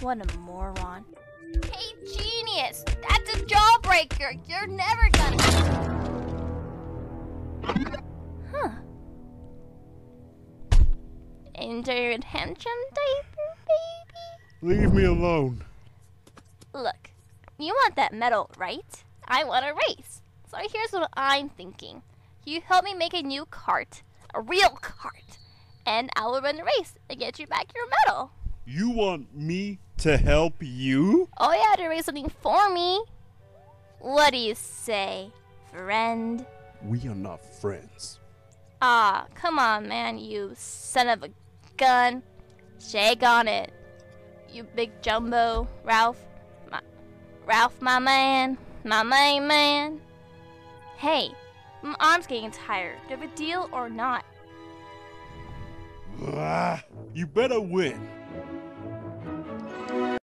What a moron. Hey, genius! That's a jawbreaker! You're never gonna. Huh. Enjoy your attention, diaper baby? Leave me alone. Look, you want that medal, right? I want a race. So here's what I'm thinking. You help me make a new cart, a real cart, and I will run the race and get you back your medal. You want me to help you? Oh yeah, to raise something for me. What do you say, friend? We are not friends. Ah, come on, man, you son of a gun. Shake on it. You big jumbo, Ralph. My, Ralph, my man. My main man. Hey, my arm's getting tired. Do you have a deal or not? Ah, you better win.